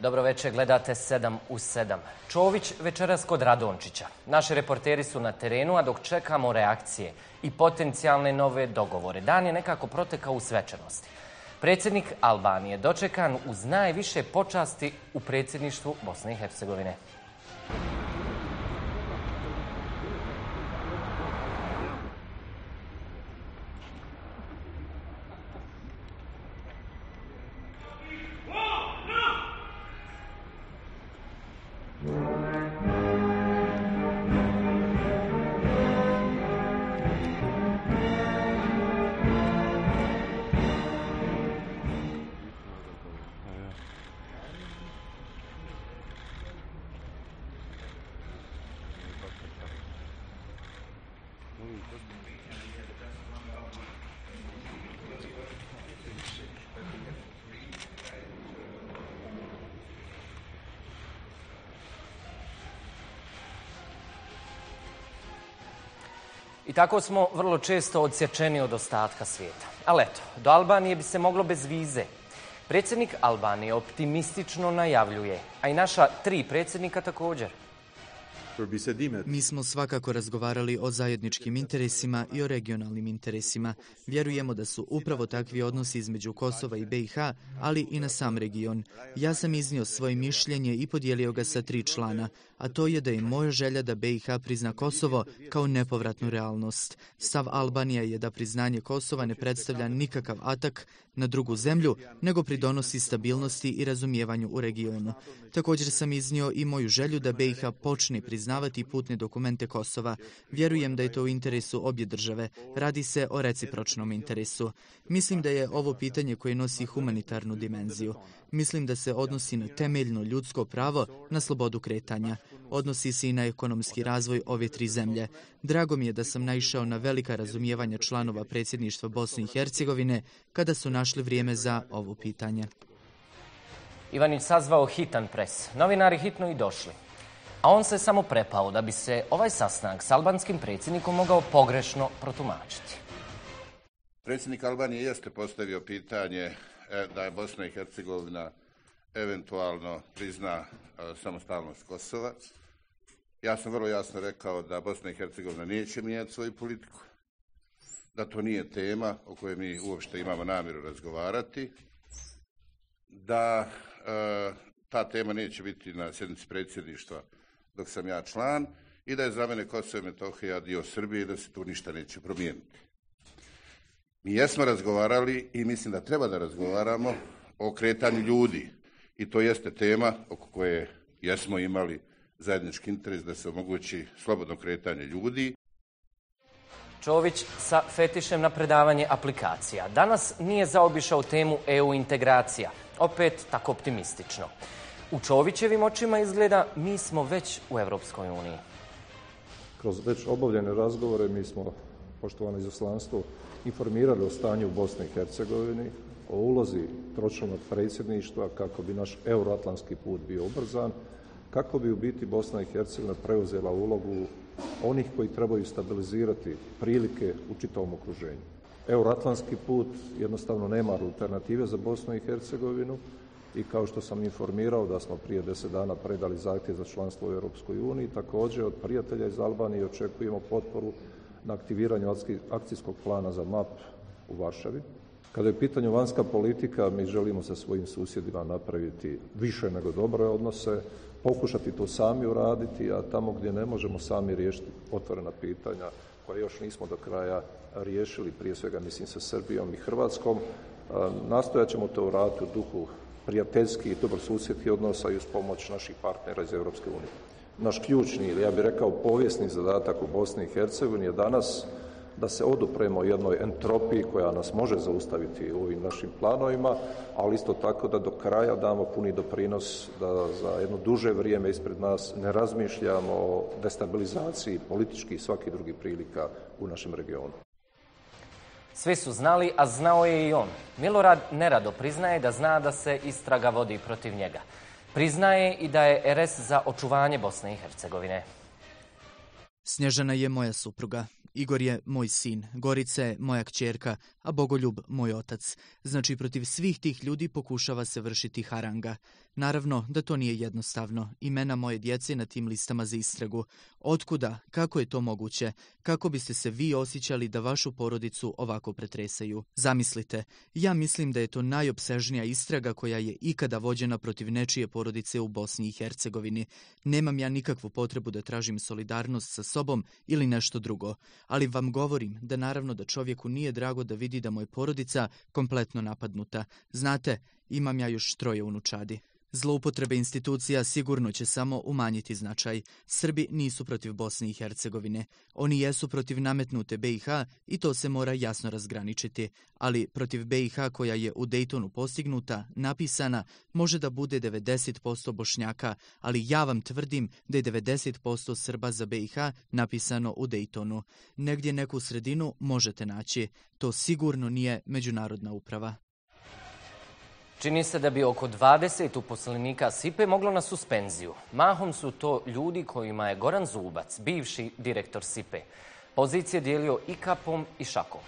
Dobro večer, gledate 7 u 7. Čović večeras kod Radončića. Naši reporteri su na terenu, a dok čekamo reakcije i potencijalne nove dogovore, dan je nekako protekao u svečanosti. Predsjednik Albanije dočekan uz najviše počasti u predsjedništvu Bosne i Hercegovine. I tako smo vrlo često odsječeni od ostatka svijeta. Ali eto, do Albanije bi se moglo bez vize. Predsjednik Albanije optimistično najavljuje, a i naša tri predsjednika također. Mi smo svakako razgovarali o zajedničkim interesima i o regionalnim interesima. Vjerujemo da su upravo takvi odnosi između Kosova i BiH, ali i na sam region. Ja sam iznio svoje mišljenje i podijelio ga sa tri člana, a to je da je moja želja da BiH prizna Kosovo kao nepovratnu realnost. Stav Albanija je da priznanje Kosova ne predstavlja nikakav atak na drugu zemlju, nego pridonosi stabilnosti i razumijevanju u regionu. Također sam iznio i moju želju da BiH počne priznavati putne dokumente Kosova. Vjerujem da je to u interesu obje države. Radi se o recipročnom interesu. Mislim da je ovo pitanje koje nosi humanitarnu dimenziju. Mislim da se odnosi na temeljno ljudsko pravo na slobodu kretanja. Odnosi se i na ekonomski razvoj ove tri zemlje. Drago mi je da sam naišao na velika razumijevanja članova predsjedništva Bosne i Hercegovine kada su našli vrijeme za ovo pitanje. Ivanić sazvao hitan pres. Novinari hitno i došli. A on se samo prepao da bi se ovaj sastanak s albanskim predsjednikom mogao pogrešno protumačiti. Predsjednik Albanije jeste postavio pitanje E, da je Bosna i Hercegovina eventualno prizna e, samostalnost Kosova. Ja sam vrlo jasno rekao da Bosna i Hercegovina neće mijenjati svoju politiku, da to nije tema o kojoj mi uopšte imamo namjeru razgovarati, da e, ta tema neće biti na sjednici predsjedništva dok sam ja član i da je za mene Kosovo i Metohija dio Srbije i da se tu ništa neće promijeniti. Mi jesmo razgovarali i mislim da treba da razgovaramo o kretanju ljudi. I to jeste tema oko koje jesmo imali zajednički interes da se omogući slobodno kretanje ljudi. Čović sa fetišem na predavanje aplikacija. Danas nije zaobišao temu EU integracija. Opet tako optimistično. U Čovićevim očima izgleda mi smo već u Evropskoj uniji. Kroz već obavljene razgovore mi smo, poštovano izoslanstvo, informirali o stanju u Bosni i Hercegovini, o ulozi tročlanog predsjedništva kako bi naš euroatlantski put bio ubrzan, kako bi u biti Bosna i Hercegovina preuzela ulogu onih koji trebaju stabilizirati prilike u čitavom okruženju. Euroatlantski put jednostavno nema alternative za Bosnu i Hercegovinu i kao što sam informirao da smo prije deset dana predali zahtjev za članstvo u Europskoj uniji, također od prijatelja iz Albanije očekujemo potporu na aktiviranju akcijskog plana za MAP u Varšavi. Kada je pitanje vanjska politika, mi želimo sa svojim susjedima napraviti više nego dobre odnose, pokušati to sami uraditi, a tamo gdje ne možemo sami riješiti otvorena pitanja koja još nismo do kraja riješili, prije svega mislim sa Srbijom i Hrvatskom, nastojat ćemo to uraditi u duhu prijateljskih i dobrosusjedskih odnosa i uz pomoć naših partnera iz Europske unije naš ključni ili ja bih rekao povijesni zadatak u Bosni i Hercegovini je danas da se odupremo jednoj entropiji koja nas može zaustaviti u ovim našim planovima, ali isto tako da do kraja damo puni doprinos da za jedno duže vrijeme ispred nas ne razmišljamo o destabilizaciji političkih i svaki drugi prilika u našem regionu. Svi su znali, a znao je i on. Milorad nerado priznaje da zna da se istraga vodi protiv njega. Priznaje i da je RS za očuvanje Bosne i Hercegovine. Snježana je moja supruga Igor je moj sin, Gorica je moja kćerka, a Bogoljub moj otac. Znači, protiv svih tih ljudi pokušava se vršiti haranga. Naravno da to nije jednostavno. Imena moje djece na tim listama za istragu. Otkuda? Kako je to moguće? Kako biste se vi osjećali da vašu porodicu ovako pretresaju? Zamislite, ja mislim da je to najopsežnija istraga koja je ikada vođena protiv nečije porodice u Bosni i Hercegovini. Nemam ja nikakvu potrebu da tražim solidarnost sa sobom ili nešto drugo, ali vam govorim da naravno da čovjeku nije drago da vidi da moja porodica kompletno napadnuta. Znate, imam ja još troje unučadi. Zloupotrebe institucija sigurno će samo umanjiti značaj. Srbi nisu protiv Bosne i Hercegovine. Oni jesu protiv nametnute BiH i to se mora jasno razgraničiti. Ali protiv BiH koja je u Dejtonu postignuta, napisana, može da bude 90% bošnjaka, ali ja vam tvrdim da je 90% Srba za BiH napisano u Dejtonu. Negdje neku sredinu možete naći. To sigurno nije međunarodna uprava. Čini se da bi oko 20 uposlenika SIPE moglo na suspenziju. Mahom su to ljudi kojima je Goran Zubac, bivši direktor SIPE, pozicije dijelio i kapom i šakom.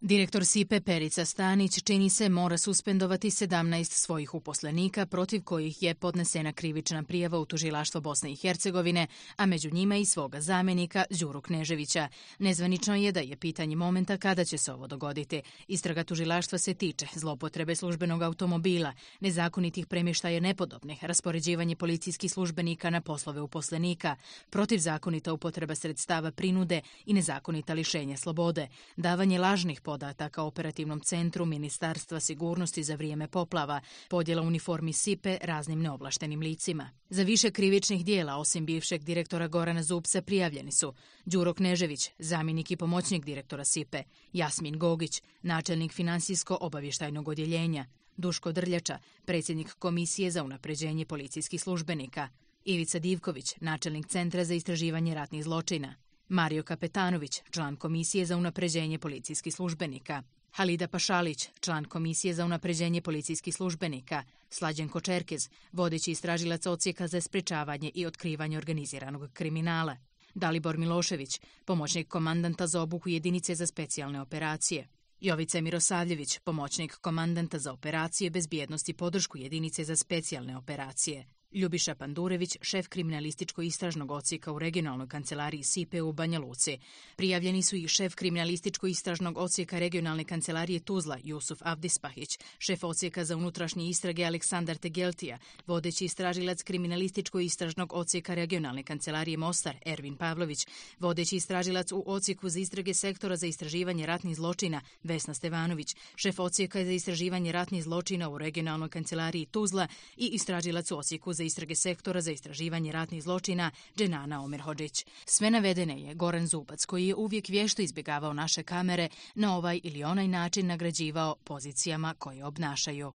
Direktor SIPE Perica Stanić čini se mora suspendovati 17 svojih uposlenika protiv kojih je podnesena krivična prijava u tužilaštvo Bosne i Hercegovine, a među njima i svoga zamjenika Đuru Kneževića. Nezvanično je da je pitanje momenta kada će se ovo dogoditi. Istraga tužilaštva se tiče zlopotrebe službenog automobila, nezakonitih premještaja nepodobnih, raspoređivanje policijskih službenika na poslove uposlenika, protivzakonita upotreba sredstava prinude i nezakonita lišenja slobode, davanje lažnih podataka operativnom centru Ministarstva sigurnosti za vrijeme poplava, podjela uniformi SIPE raznim neovlaštenim licima. Za više krivičnih dijela, osim bivšeg direktora Gorana Zupsa, prijavljeni su Đuro Knežević, zamjenik i pomoćnik direktora SIPE, Jasmin Gogić, načelnik finansijsko-obavještajnog odjeljenja, Duško Drljača, predsjednik Komisije za unapređenje policijskih službenika, Ivica Divković, načelnik Centra za istraživanje ratnih zločina, Mario Kapetanović, član Komisije za unapređenje policijskih službenika, Halida Pašalić, član Komisije za unapređenje policijskih službenika, Slađenko Kočerkez, vodeći istražilac ocijeka za sprečavanje i otkrivanje organiziranog kriminala, Dalibor Milošević, pomoćnik komandanta za obuku jedinice za specijalne operacije, Jovica Mirosavljević, pomoćnik komandanta za operacije bezbjednosti podršku jedinice za specijalne operacije, Ljubiša Pandurević, šef kriminalističko-istražnog ocijeka u regionalnoj kancelariji SIPE u Banja Luci. Prijavljeni su i šef kriminalističko-istražnog ocijeka regionalne kancelarije Tuzla, Jusuf Avdispahić, šef ocijeka za unutrašnje istrage Aleksandar Tegeltija, vodeći istražilac kriminalističko-istražnog ocijeka regionalne kancelarije Mostar, Ervin Pavlović, vodeći istražilac u ocijeku za istrage sektora za istraživanje ratnih zločina, Vesna Stevanović, šef ocijeka za istraživanje ratnih zločina u regionalnoj kancelariji Tuzla i istražilac u ocijeku za istrage sektora za istraživanje ratnih zločina Dženana Omerhođić. Sve navedene je Goran Zubac, koji je uvijek vješto izbjegavao naše kamere, na ovaj ili onaj način nagrađivao pozicijama koje obnašaju.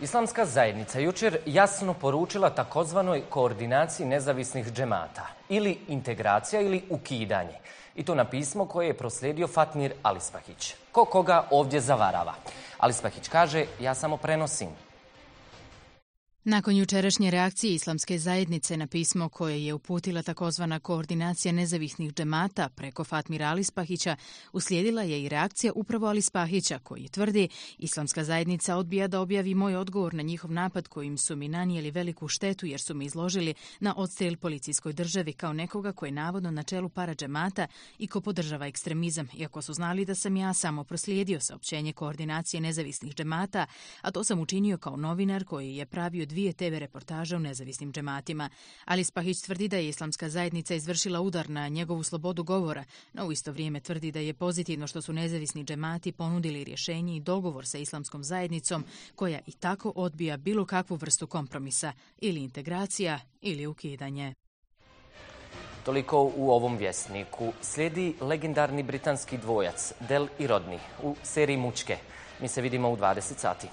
Islamska zajednica jučer jasno poručila takozvanoj koordinaciji nezavisnih džemata, ili integracija ili ukidanje. I to na pismo koje je proslijedio Fatmir Alispahić. Ko koga ovdje zavarava? Alispahić kaže, ja samo prenosim. Nakon jučerašnje reakcije islamske zajednice na pismo koje je uputila takozvana koordinacija nezavisnih džemata preko Fatmira Alispahića, uslijedila je i reakcija upravo Alispahića koji tvrdi islamska zajednica odbija da objavi moj odgovor na njihov napad kojim su mi nanijeli veliku štetu jer su mi izložili na odstrel policijskoj državi kao nekoga koji je navodno na čelu para džemata i ko podržava ekstremizam, iako su znali da sam ja samo proslijedio saopćenje koordinacije nezavisnih džemata, a to sam učinio kao novinar koji je pravio dvije TV reportaže o nezavisnim džematima. Ali Spahić tvrdi da je islamska zajednica izvršila udar na njegovu slobodu govora, no u isto vrijeme tvrdi da je pozitivno što su nezavisni džemati ponudili rješenje i dogovor sa islamskom zajednicom, koja i tako odbija bilo kakvu vrstu kompromisa, ili integracija, ili ukidanje. Toliko u ovom vjesniku. Slijedi legendarni britanski dvojac, Del i Rodni u seriji Mučke. Mi se vidimo u 20 sati.